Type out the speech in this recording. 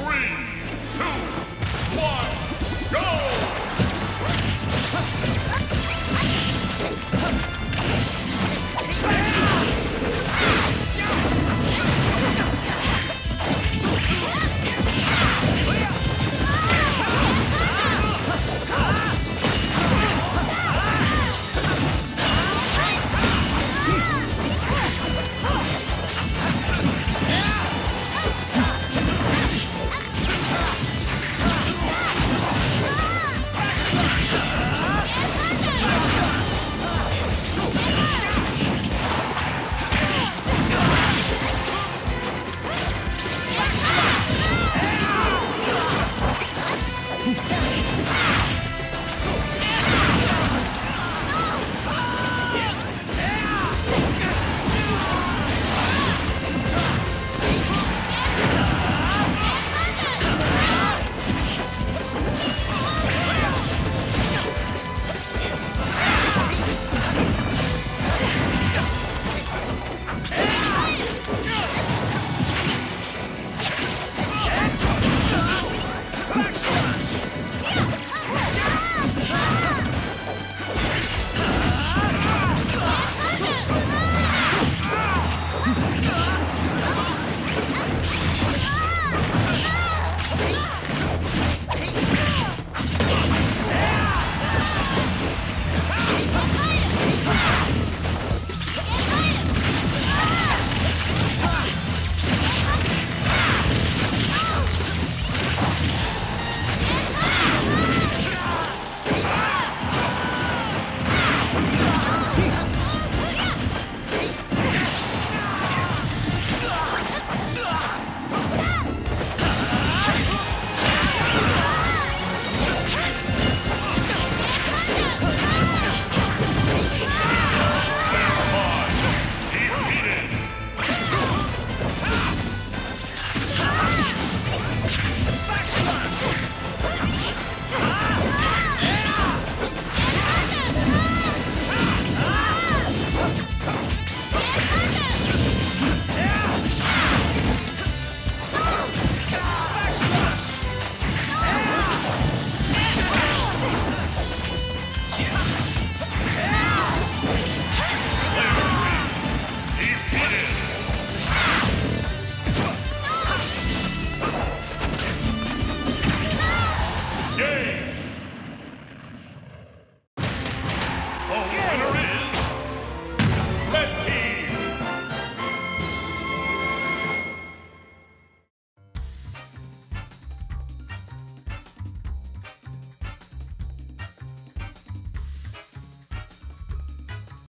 Three, two, The winner is...